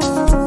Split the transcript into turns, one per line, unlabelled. Música